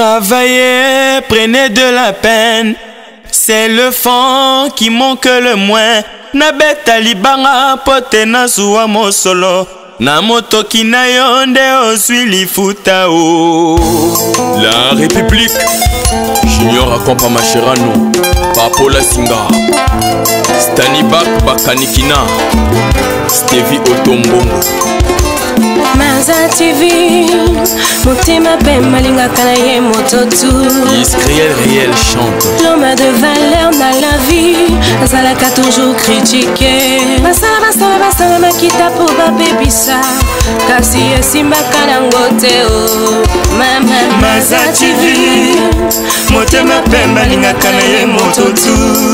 Travaillez, prenez de la peine. C'est le fond qui manque le moins. nabeta libanga mpo te nazwa mosolo na motoki na yo nde ozwi lifuta o la république junior akompa masherano papola singa stanibak bakanikina stevi otombongo maza tv motema mpe malingaka na ye moto tuloma de valeur na la vie azalaka toujours kritike basala basala basala makita mpo babebisa kasi esimbaka nango te o mama maza tv motema mpe malingaka na ye moto tu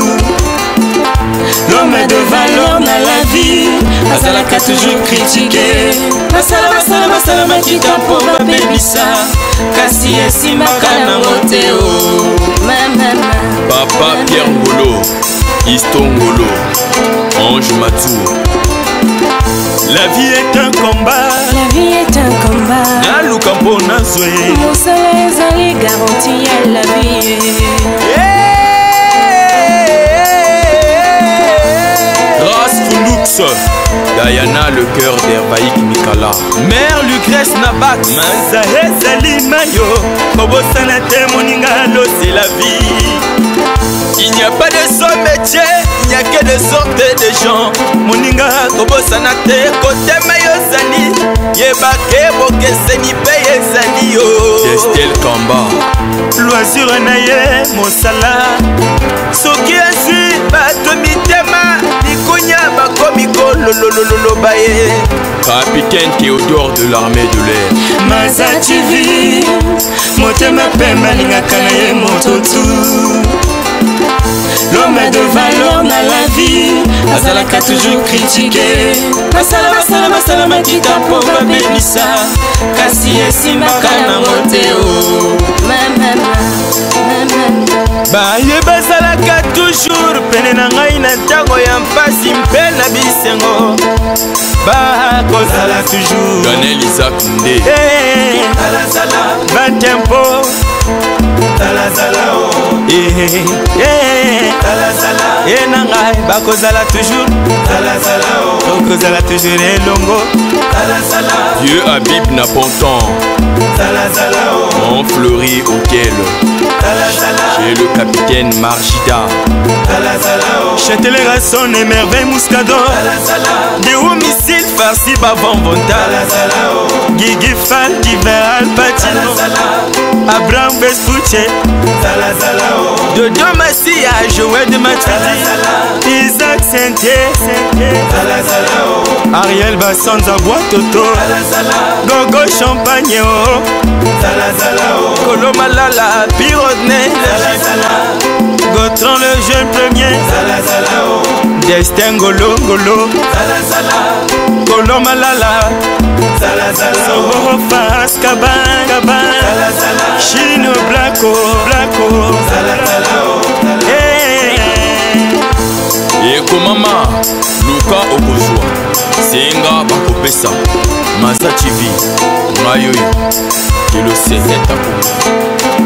motema de valeur na la vie azalaka toujours kritike basala basala basala matika mpo babebisa kasi esimbaka nango te o papa pierre ngolo istongolo ange matour La vie est un combat. La vie est un combat. Naluka mpona zwe. Mosala ezali garanti ya la vie. kala mare lucrece nabat manza ezali mayo kobosana te moninga losela vi il n'y a pas de son métier il n'y a que de sorte de gens moninga kobosana te kotema yo ozali yebake bokeseni mpe ezali yo estel kamba loisure na ye mosala soki azwi bato mitema likunya bakomi kololololoba ye capitaine théodore de l'armée de l'air maza tv motema pembe alingaka na ye motutu lome de valeur na la vie azalaka toujours kritike basala basala basala makita mpo babebisa kasi esimbaka na moteo bayeba pene na ngai na ntango ya mpasi mpe na bisengo bakozala toujoursanelizakunde batempo ye na ngai bakozala toujours tokozala oh. toujours elongo vieux habib na pontan en oh. fleuri auquel et le capitaine Margida. les Rasson et zala Mouscador. Des hauts farci farcis bavant Guigui Fall qui verra le Abraham Vespucci. Dodo Massia, Joël de Matridi. Isaac Saintier. Ariel Bassan Zaboua Toto. Gogo Champagne. Zala, oh. zala. Polo Malala, Pyrodney Gautran le jeune premier oh. Destin Golo Golo Polo Malala Soro Fas Kaban Kaban Chino Blanco Blanco Eko mama Luka Okozwa senga bakopesa maza tv ngai oyo elose etakomi